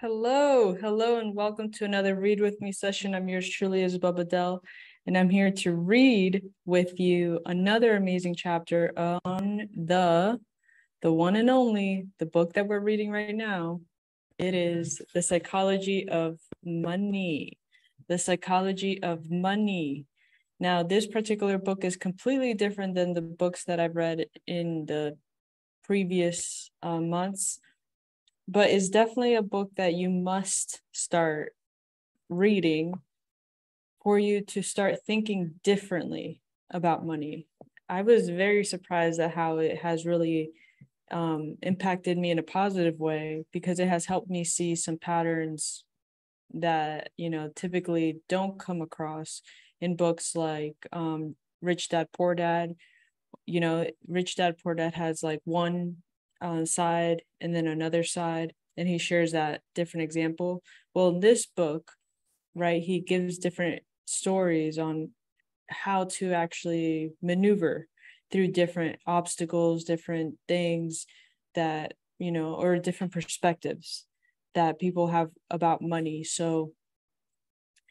Hello, hello, and welcome to another Read With Me session. I'm yours truly, Isabel Bedell, and I'm here to read with you another amazing chapter on the, the one and only, the book that we're reading right now. It is The Psychology of Money. The Psychology of Money. Now, this particular book is completely different than the books that I've read in the previous uh, months but it's definitely a book that you must start reading for you to start thinking differently about money. I was very surprised at how it has really um, impacted me in a positive way because it has helped me see some patterns that you know typically don't come across in books like um, Rich Dad Poor Dad. You know, Rich Dad Poor Dad has like one uh, side and then another side and he shares that different example. Well in this book right he gives different stories on how to actually maneuver through different obstacles different things that you know or different perspectives that people have about money. So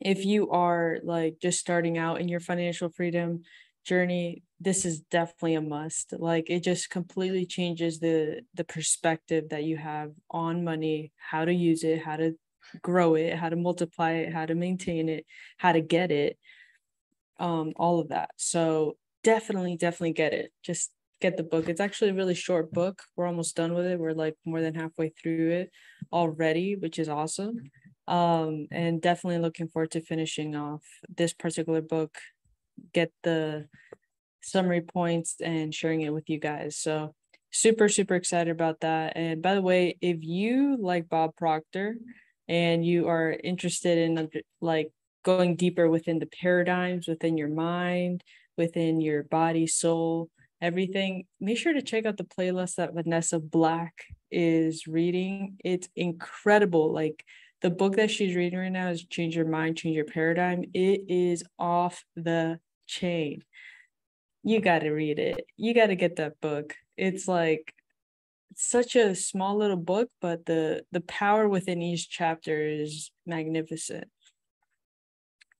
if you are like just starting out in your financial freedom journey this is definitely a must. Like it just completely changes the the perspective that you have on money how to use it how to grow it how to multiply it how to maintain it how to get it um all of that. So definitely definitely get it. Just get the book. It's actually a really short book. We're almost done with it. We're like more than halfway through it already which is awesome. Um and definitely looking forward to finishing off this particular book. Get the summary points and sharing it with you guys. So super, super excited about that. And by the way, if you like Bob Proctor and you are interested in like going deeper within the paradigms within your mind, within your body, soul, everything, make sure to check out the playlist that Vanessa Black is reading. It's incredible. Like the book that she's reading right now is Change Your Mind, Change Your Paradigm. It is off the chain. You got to read it. You got to get that book. It's like such a small little book, but the the power within each chapter is magnificent.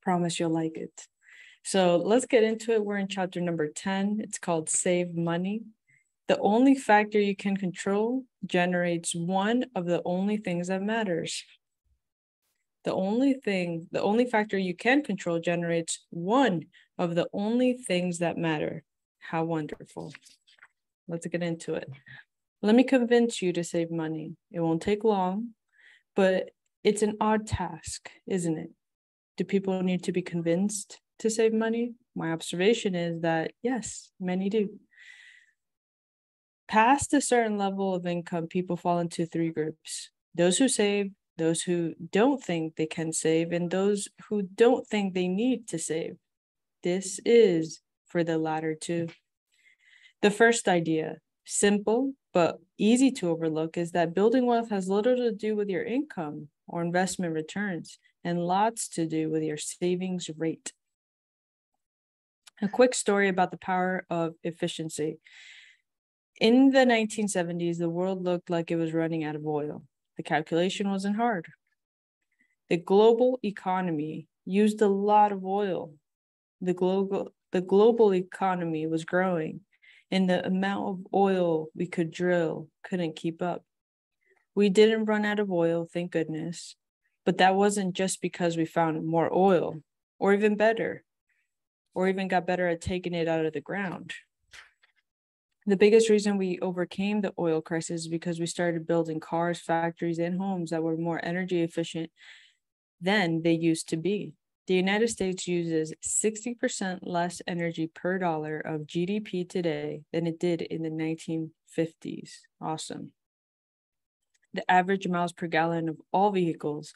Promise you'll like it. So let's get into it. We're in chapter number 10. It's called Save Money. The only factor you can control generates one of the only things that matters the only thing, the only factor you can control generates one of the only things that matter. How wonderful. Let's get into it. Let me convince you to save money. It won't take long, but it's an odd task, isn't it? Do people need to be convinced to save money? My observation is that yes, many do. Past a certain level of income, people fall into three groups those who save, those who don't think they can save, and those who don't think they need to save. This is for the latter two. The first idea, simple but easy to overlook, is that building wealth has little to do with your income or investment returns and lots to do with your savings rate. A quick story about the power of efficiency. In the 1970s, the world looked like it was running out of oil. The calculation wasn't hard. The global economy used a lot of oil. The global the global economy was growing, and the amount of oil we could drill couldn't keep up. We didn't run out of oil, thank goodness, but that wasn't just because we found more oil, or even better, or even got better at taking it out of the ground the biggest reason we overcame the oil crisis is because we started building cars, factories, and homes that were more energy efficient than they used to be. The United States uses 60% less energy per dollar of GDP today than it did in the 1950s. Awesome. The average miles per gallon of all vehicles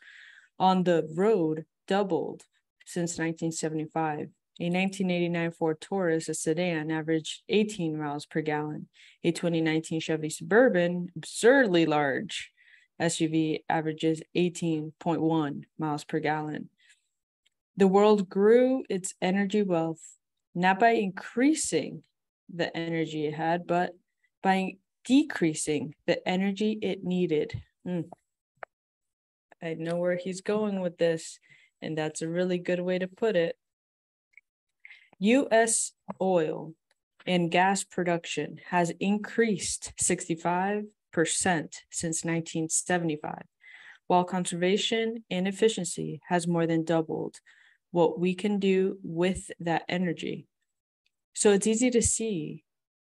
on the road doubled since 1975. A 1989 Ford Taurus, a sedan, averaged 18 miles per gallon. A 2019 Chevy Suburban, absurdly large SUV, averages 18.1 miles per gallon. The world grew its energy wealth not by increasing the energy it had, but by decreasing the energy it needed. Mm. I know where he's going with this, and that's a really good way to put it. US oil and gas production has increased 65% since 1975, while conservation and efficiency has more than doubled what we can do with that energy. So it's easy to see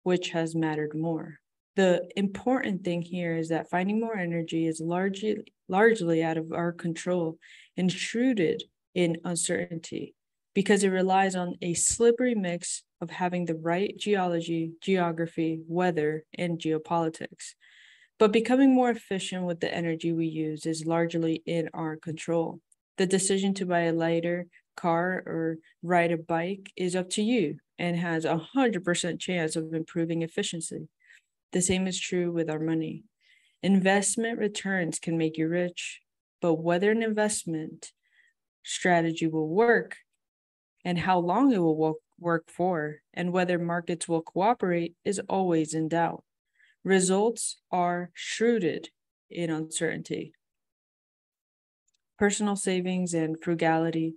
which has mattered more. The important thing here is that finding more energy is largely largely out of our control intruded in uncertainty because it relies on a slippery mix of having the right geology, geography, weather, and geopolitics. But becoming more efficient with the energy we use is largely in our control. The decision to buy a lighter car or ride a bike is up to you and has a 100% chance of improving efficiency. The same is true with our money. Investment returns can make you rich, but whether an investment strategy will work and how long it will work for and whether markets will cooperate is always in doubt. Results are shrouded in uncertainty. Personal savings and frugality,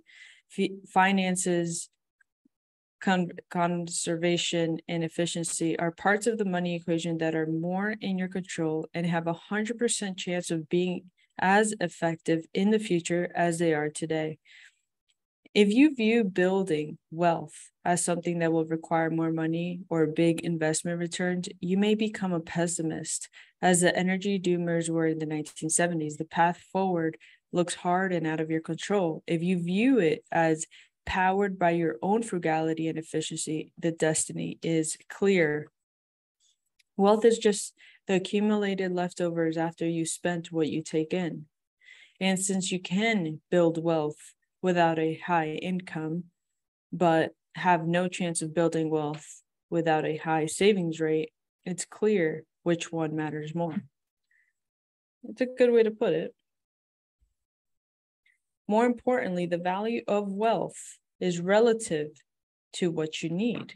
finances, con- conservation, and efficiency are parts of the money equation that are more in your control and have a 100% chance of being as effective in the future as they are today. If you view building wealth as something that will require more money or big investment returns, you may become a pessimist. As the energy doomers were in the 1970s, the path forward looks hard and out of your control. If you view it as powered by your own frugality and efficiency, the destiny is clear. Wealth is just the accumulated leftovers after you spent what you take in. And since you can build wealth without a high income, but have no chance of building wealth without a high savings rate, it's clear which one matters more. It's a good way to put it. More importantly, the value of wealth is relative to what you need.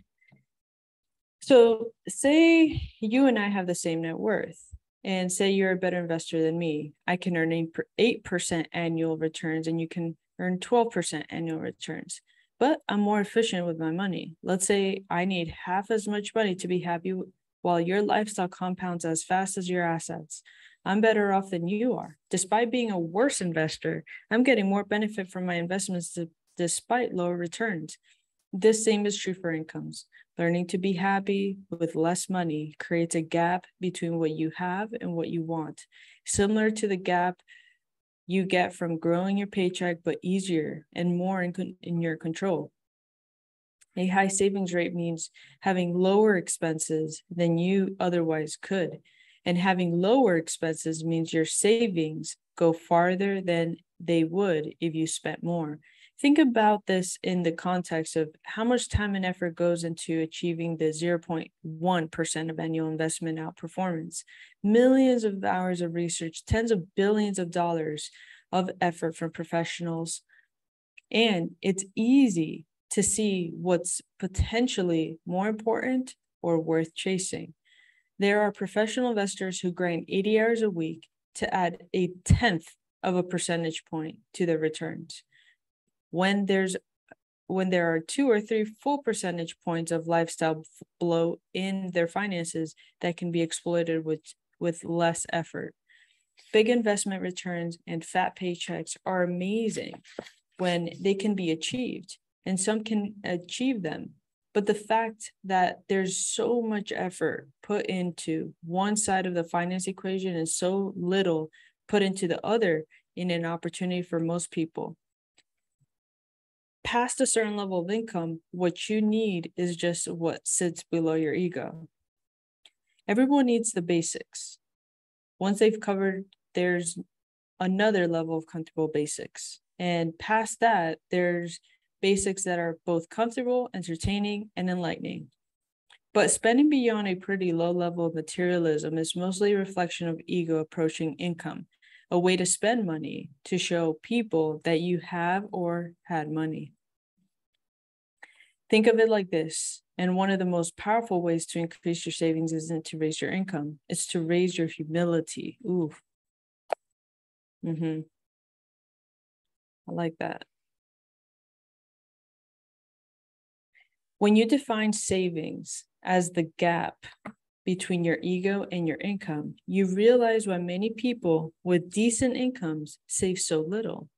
So, say you and I have the same net worth, and say you're a better investor than me. I can earn 8% annual returns, and you can earn 12% annual returns. But I'm more efficient with my money. Let's say I need half as much money to be happy while your lifestyle compounds as fast as your assets. I'm better off than you are. Despite being a worse investor, I'm getting more benefit from my investments to, despite lower returns. This same is true for incomes. Learning to be happy with less money creates a gap between what you have and what you want, similar to the gap you get from growing your paycheck, but easier and more in, in your control. A high savings rate means having lower expenses than you otherwise could. And having lower expenses means your savings go farther than they would if you spent more. Think about this in the context of how much time and effort goes into achieving the 0.1% of annual investment outperformance. Millions of hours of research, tens of billions of dollars of effort from professionals. And it's easy to see what's potentially more important or worth chasing. There are professional investors who grind 80 hours a week to add a tenth of a percentage point to their returns. When there's when there are two or three full percentage points of lifestyle blow in their finances that can be exploited with with less effort. Big investment returns and fat paychecks are amazing when they can be achieved and some can achieve them but the fact that there's so much effort put into one side of the finance equation and so little put into the other in an opportunity for most people past a certain level of income, what you need is just what sits below your ego. Everyone needs the basics. Once they've covered, there's another level of comfortable basics. And past that, there's basics that are both comfortable, entertaining, and enlightening. But spending beyond a pretty low level of materialism is mostly a reflection of ego approaching income a way to spend money to show people that you have or had money. Think of it like this. And one of the most powerful ways to increase your savings isn't to raise your income, it's to raise your humility. Ooh. Mm-hmm. I like that. When you define savings as the gap between your ego and your income, you realize why many people with decent incomes save so little.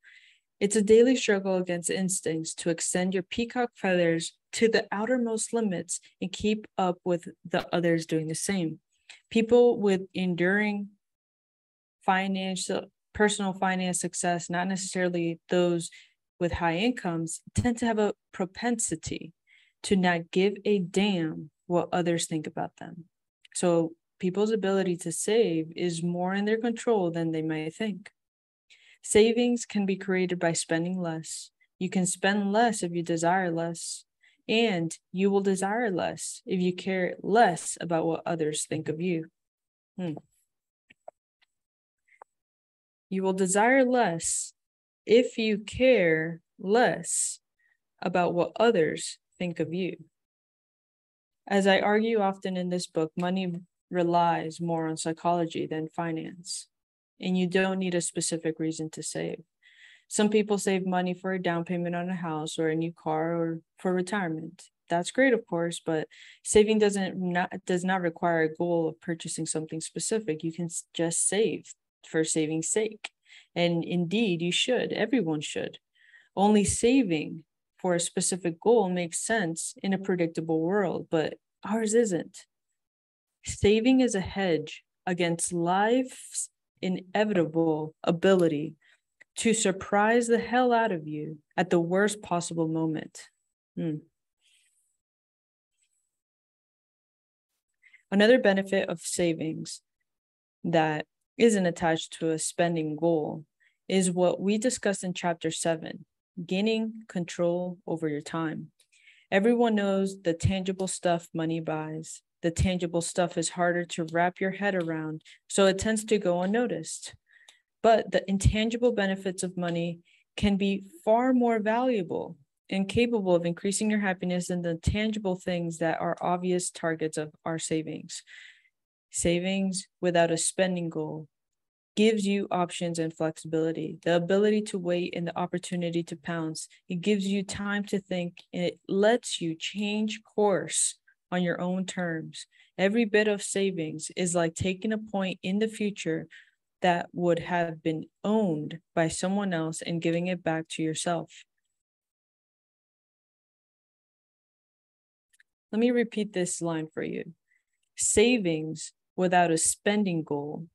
It's a daily struggle against instincts to extend your peacock feathers to the outermost limits and keep up with the others doing the same. People with enduring financial personal finance success, not necessarily those with high incomes, tend to have a propensity to not give a damn what others think about them. So people's ability to save is more in their control than they might think. Savings can be created by spending less. You can spend less if you desire less, and you will desire less if you care less about what others think of you. Hmm. You will desire less if you care less about what others think of you. As I argue often in this book, money relies more on psychology than finance, and you don't need a specific reason to save. Some people save money for a down payment on a house or a new car or for retirement. That's great, of course, but saving doesn't not does not require a goal of purchasing something specific. You can just save for saving's sake. And indeed, you should, everyone should. Only saving for a specific goal makes sense in a predictable world, but ours isn't. Saving is a hedge against life's inevitable ability to surprise the hell out of you at the worst possible moment. Hmm. Another benefit of savings that isn't attached to a spending goal is what we discussed in chapter seven gaining control over your time. Everyone knows the tangible stuff money buys. The tangible stuff is harder to wrap your head around, so it tends to go unnoticed. But the intangible benefits of money can be far more valuable and capable of increasing your happiness than the tangible things that are obvious targets of our savings. Savings without a spending goal gives you options and flexibility, the ability to wait and the opportunity to pounce. It gives you time to think and it lets you change course on your own terms. Every bit of savings is like taking a point in the future that would have been owned by someone else and giving it back to yourself. Let me repeat this line for you. Savings without a spending goal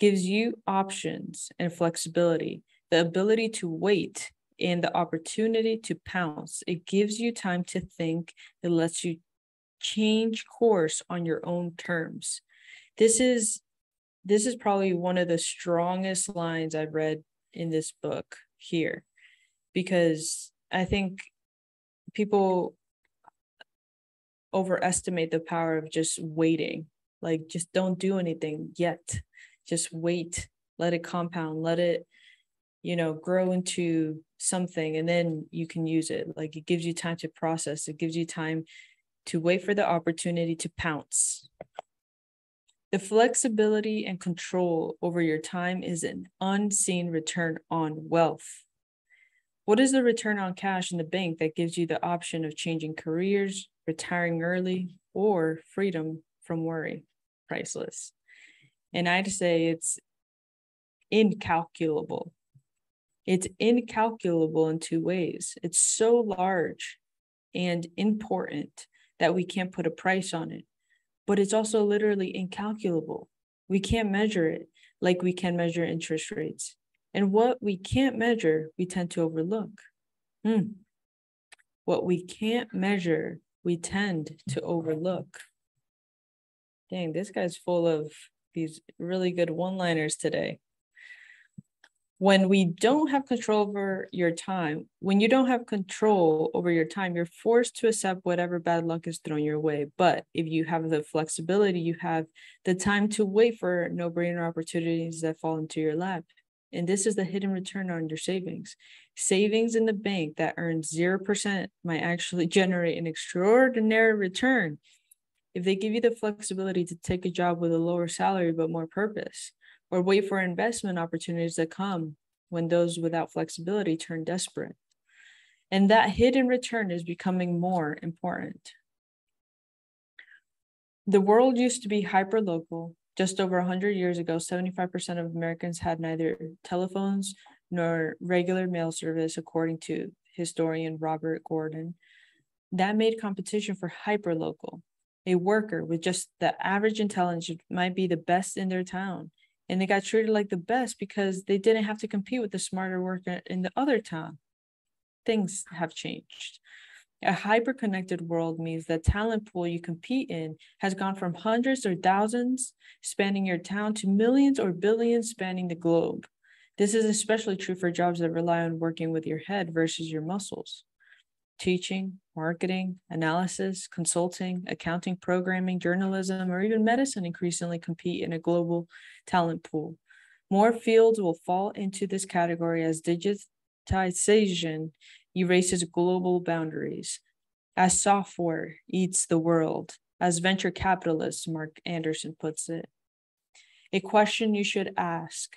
gives you options and flexibility, the ability to wait and the opportunity to pounce. It gives you time to think, it lets you change course on your own terms. This is this is probably one of the strongest lines I've read in this book here because I think people overestimate the power of just waiting like just don't do anything yet just wait let it compound let it you know grow into something and then you can use it. Like it gives you time to process. It gives you time to wait for the opportunity to pounce. The flexibility and control over your time is an unseen return on wealth. What is the return on cash in the bank that gives you the option of changing careers retiring early or freedom from worry? Priceless. And I'd say it's incalculable. It's incalculable in two ways. It's so large and important that we can't put a price on it, but it's also literally incalculable. We can't measure it like we can measure interest rates. And what we can't measure, we tend to overlook. Hmm. What we can't measure, we tend to overlook. Dang, this guy's full of these really good one liners today. When we don't have control over your time, when you don't have control over your time, you're forced to accept whatever bad luck is thrown your way. But if you have the flexibility, you have the time to wait for no brainer opportunities that fall into your lap. And this is the hidden return on your savings. Savings in the bank that earns 0% might actually generate an extraordinary return if they give you the flexibility to take a job with a lower salary but more purpose, or wait for investment opportunities that come when those without flexibility turn desperate. And that hidden return is becoming more important. The world used to be hyperlocal. Just over 100 years ago, 75% of Americans had neither telephones nor regular mail service, according to historian Robert Gordon. That made competition for hyperlocal. A worker with just the average intelligence might be the best in their town. And they got treated like the best because they didn't have to compete with the smarter worker in the other town. Things have changed. A hyper connected world means the talent pool you compete in has gone from hundreds or thousands spanning your town to millions or billions spanning the globe. This is especially true for jobs that rely on working with your head versus your muscles. Teaching, marketing, analysis, consulting, accounting, programming, journalism, or even medicine increasingly compete in a global talent pool. More fields will fall into this category as digitization erases global boundaries, as software eats the world, as venture capitalist Marc Andreessen puts it. A question you should ask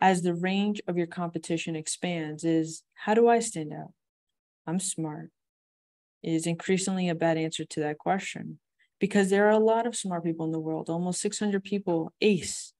as the range of your competition expands is how do I stand out? I'm smart. Is increasingly a bad answer to that question because there are a lot of smart people in the world. Almost 600 people ace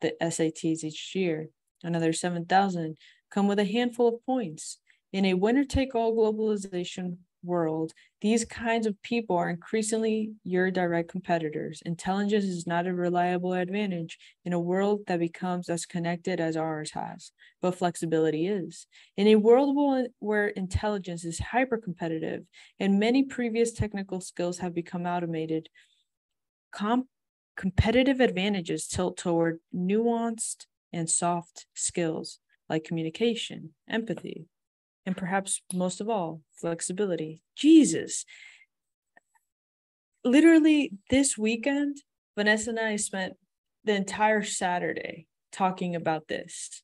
the SATs each year. Another 7,000 come with a handful of points. In a winner take all globalization world, these kinds of people are increasingly your direct competitors. Intelligence is not a reliable advantage in a world that becomes as connected as ours has, but flexibility is. In a world where intelligence is hyper competitive and many previous technical skills have become automated, comp- competitive advantages tilt toward nuanced and soft skills like communication, empathy, and perhaps most of all, flexibility. Jesus. Literally, this weekend, Vanessa and I spent the entire Saturday talking about this.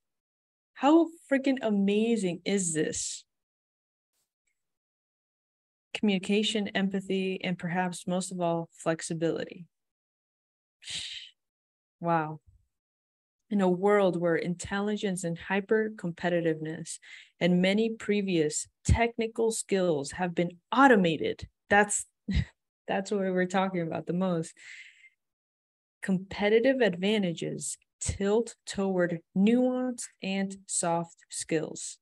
How freaking amazing is this? Communication, empathy, and perhaps most of all, flexibility. Wow in a world where intelligence and hyper competitiveness and many previous technical skills have been automated that's that's what we're talking about the most competitive advantages tilt toward nuance and soft skills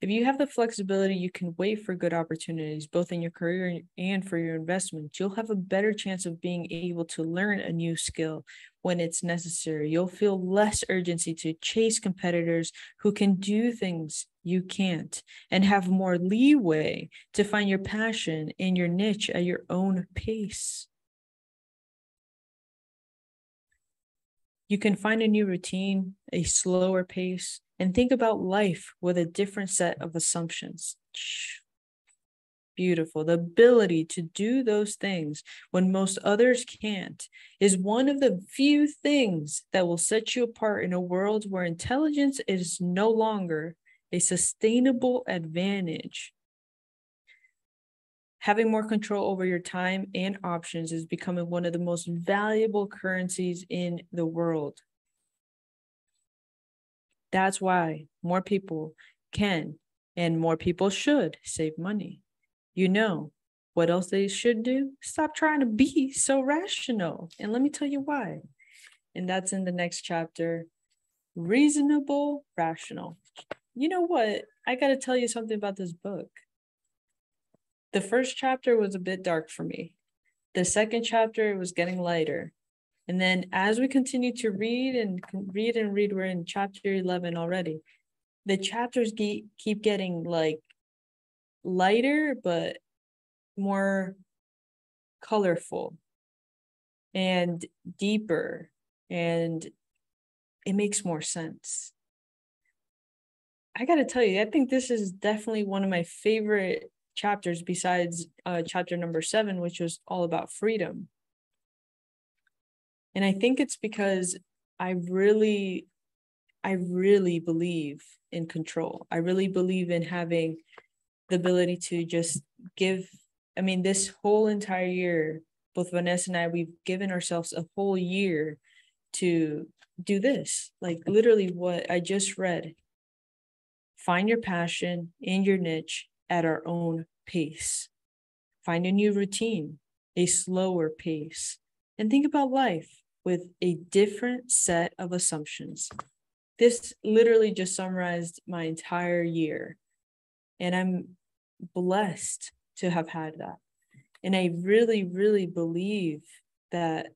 if you have the flexibility, you can wait for good opportunities, both in your career and for your investment. You'll have a better chance of being able to learn a new skill when it's necessary. You'll feel less urgency to chase competitors who can do things you can't and have more leeway to find your passion and your niche at your own pace. You can find a new routine, a slower pace, and think about life with a different set of assumptions. Beautiful. The ability to do those things when most others can't is one of the few things that will set you apart in a world where intelligence is no longer a sustainable advantage. Having more control over your time and options is becoming one of the most valuable currencies in the world. That's why more people can and more people should save money. You know what else they should do? Stop trying to be so rational. And let me tell you why. And that's in the next chapter reasonable, rational. You know what? I got to tell you something about this book. The first chapter was a bit dark for me. The second chapter was getting lighter. And then as we continue to read and read and read, we're in chapter 11 already. The chapters keep getting like lighter, but more colorful and deeper. And it makes more sense. I got to tell you, I think this is definitely one of my favorite chapters besides uh, chapter number seven, which was all about freedom. And I think it's because I really, I really believe in control. I really believe in having the ability to just give. I mean, this whole entire year, both Vanessa and I, we've given ourselves a whole year to do this like literally what I just read. Find your passion in your niche at our own pace. Find a new routine, a slower pace, and think about life with a different set of assumptions. This literally just summarized my entire year. And I'm blessed to have had that. And I really, really believe that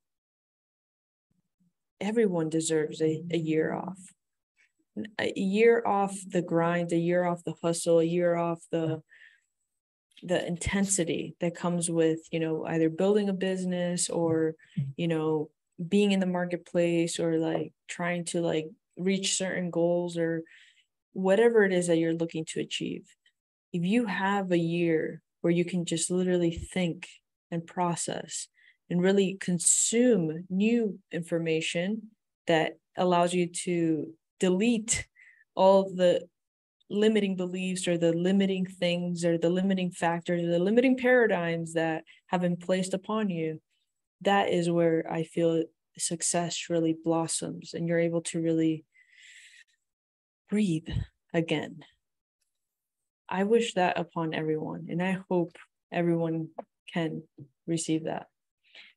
everyone deserves a, a year off. A year off the grind, a year off the hustle, a year off the the intensity that comes with, you know, either building a business or, you know, being in the marketplace or like trying to like reach certain goals or whatever it is that you're looking to achieve. If you have a year where you can just literally think and process and really consume new information that allows you to delete all the limiting beliefs or the limiting things or the limiting factors or the limiting paradigms that have been placed upon you that is where i feel success really blossoms and you're able to really breathe again i wish that upon everyone and i hope everyone can receive that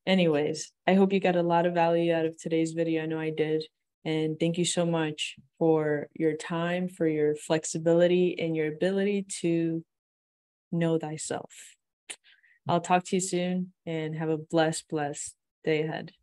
anyways i hope you got a lot of value out of today's video i know i did and thank you so much for your time, for your flexibility, and your ability to know thyself. I'll talk to you soon and have a blessed, blessed day ahead.